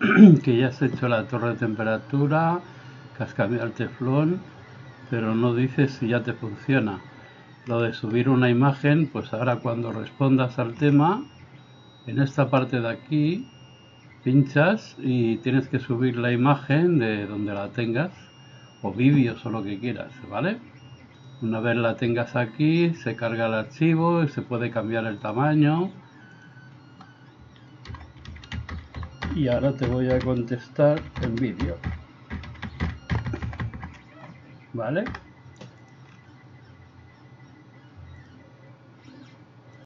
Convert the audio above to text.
que ya has hecho la torre de temperatura, que has cambiado el teflón, pero no dices si ya te funciona. Lo de subir una imagen, pues ahora cuando respondas al tema, en esta parte de aquí, pinchas y tienes que subir la imagen de donde la tengas, o vídeos o lo que quieras, ¿vale? Una vez la tengas aquí, se carga el archivo y se puede cambiar el tamaño. Y ahora te voy a contestar en vídeo. ¿Vale?